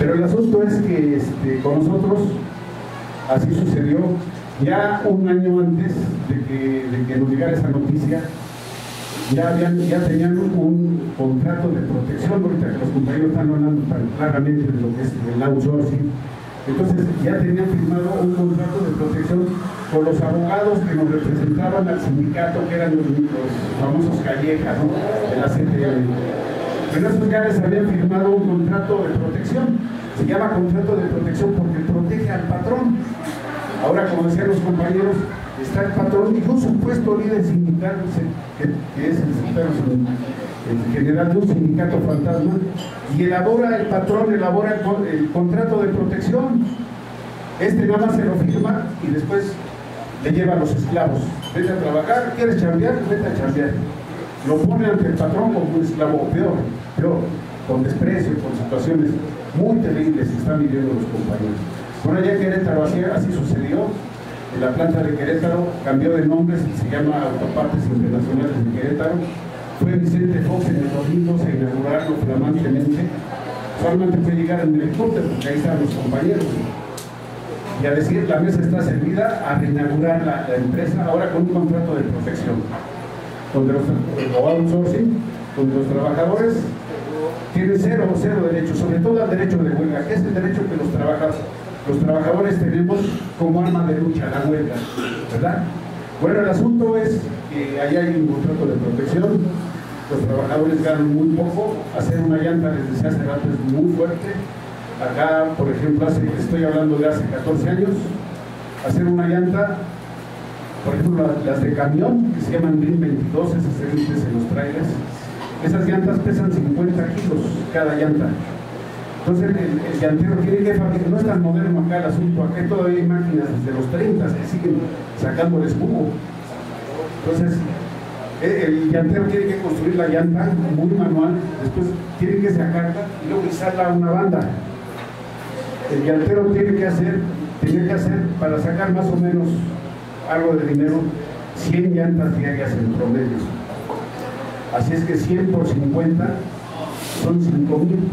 Pero el asunto es que este, con nosotros así sucedió. Ya un año antes de que, de que nos llegara esa noticia, ya, habían, ya tenían un contrato de protección, ahorita los compañeros están hablando tan claramente de lo que es el outsourcing. Entonces ya tenían firmado un contrato de protección con los abogados que nos representaban al sindicato, que eran los, famosos callejas ¿no? de la. Pero esos ya les habían firmado un contrato de protección. Se llama contrato de protección porque protege al patrón. Ahora, como decían los compañeros, está el patrón y un supuesto líder sindical, que, es el, general de un sindicato fantasma, y elabora el patrón, elabora el, contrato de protección. Este nada más se lo firma y después le lleva a los esclavos. Vete a trabajar, ¿quieres chambear? Vete a chambear. Lo pone ante el patrón como un esclavo, peor, peor, con desprecio, con situaciones muy terribles que están viviendo los compañeros. Bueno, ya Querétaro así, sucedió. En la planta de Querétaro cambió de nombre, se llama Autopartes Internacionales de Querétaro. Fue Vicente Fox en el 2012 a inaugurarlo flamantemente. Solamente fue llegar en el helicóptero, porque ahí están los compañeros. Y a decir, la mesa está servida a reinaugurar la, empresa, ahora con un contrato de protección, donde los, outsourcing, donde los trabajadores. Tienen cero, cero derechos, sobre todo al derecho de huelga, que es el derecho que los trabajadores los trabajadores tenemos como arma de lucha la huelga, ¿verdad? Bueno, el asunto es que ahí hay un contrato de protección, los trabajadores ganan muy poco, hacer una llanta desde hace rato es muy fuerte, acá, por ejemplo, estoy hablando de hace 14 años, hacer una llanta, por ejemplo, las de camión, que se llaman RIN 22, esas se en los trailers, esas llantas pesan 50 kilos cada llanta. Entonces el, llantero tiene que fabricar, no es tan moderno acá el asunto, acá todavía hay máquinas desde los 30 que siguen sacando el espumo. Entonces el, llantero tiene que construir la llanta muy manual, después tiene que sacarla y luego izarla a una banda. El llantero tiene que hacer, tiene que hacer para sacar más o menos algo de dinero 100 llantas diarias en promedio. Así es que 100 por 50 son 5 mil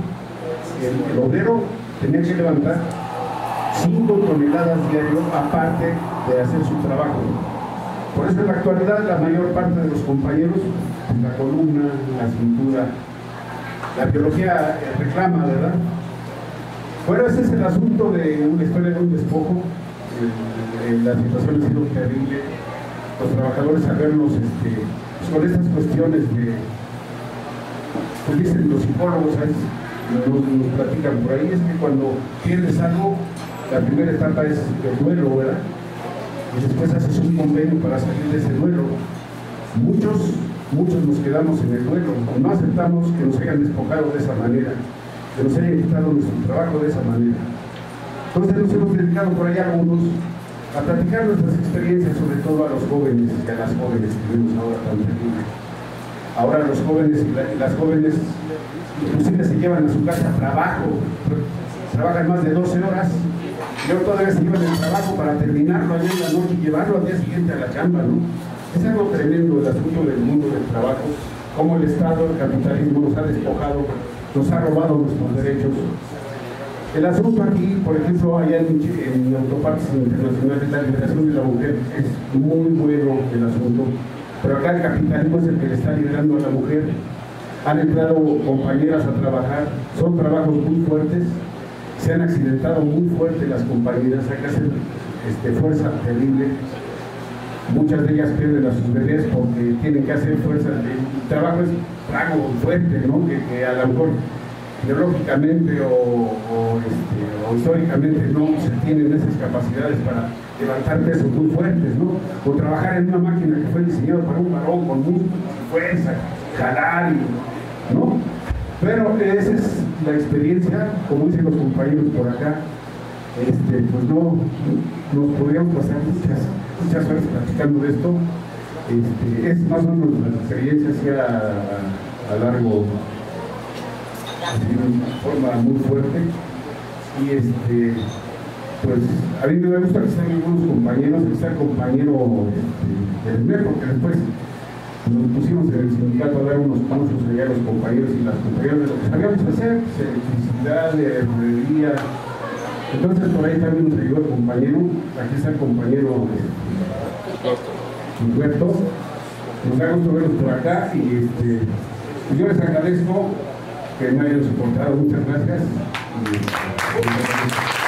el, obrero tenía que levantar 5 toneladas diario aparte de hacer su trabajo. Por eso en la actualidad la mayor parte de los compañeros, la columna, la cintura, la biología reclama, ¿verdad? Bueno, ese es el asunto de una historia de un despojo. La situación ha sido terrible. Los trabajadores a vernos este, pues, con estas cuestiones de, pues dicen los psicólogos, nos, platican por ahí, es que cuando pierdes algo, la primera etapa es el duelo, ¿verdad? Y después haces un convenio para salir de ese duelo. Muchos, muchos nos quedamos en el duelo, no aceptamos que nos hayan despojado de esa manera, que nos hayan quitado nuestro trabajo de esa manera. Entonces nos hemos dedicado por ahí algunos a platicar nuestras experiencias, sobre todo a los jóvenes y a las jóvenes que vemos ahora tan terribles. Ahora los jóvenes y las jóvenes inclusive se llevan a su casa trabajo, trabajan más de 12 horas, y luego todavía se llevan el trabajo para terminarlo ayer en la noche y llevarlo al día siguiente a la chamba, ¿no? Es algo tremendo el asunto del mundo del trabajo, cómo el Estado, el capitalismo nos ha despojado, nos ha robado nuestros derechos. El asunto aquí, por ejemplo, allá en, en Autopartes Internacionales, la liberación de la mujer, es muy bueno el asunto, pero acá el capitalismo es el que le está liberando a la mujer han entrado compañeras a trabajar, son trabajos muy fuertes, se han accidentado muy fuerte las compañeras, hay que hacer este, fuerza terrible, muchas de ellas pierden a sus bebés porque tienen que hacer fuerza, el trabajo es trago fuerte, ¿no? que, a lo mejor biológicamente este, o, históricamente no se tienen esas capacidades para levantar pesos muy fuertes, ¿no? O trabajar en una máquina que fue diseñada para un varón con mucha fuerza, jalar ¿no? Pero esa es la experiencia, como dicen los compañeros por acá, este, pues no, nos podríamos pasar muchas, muchas horas platicando de esto. Este, es más o menos la experiencia a, largo, de una forma muy fuerte. Y este, pues a mí me gusta que estén algunos compañeros, que sea compañero este, del MEP, porque después nos pusimos en el sindicato a dar unos cursos allá a los compañeros y las compañeras de lo que sabíamos hacer, pues, electricidad, herrería. Entonces por ahí también nos ayudó el compañero, aquí está el compañero Humberto. Nos da gusto verlos por acá y este, yo les agradezco que me hayan soportado. Muchas gracias. Eh,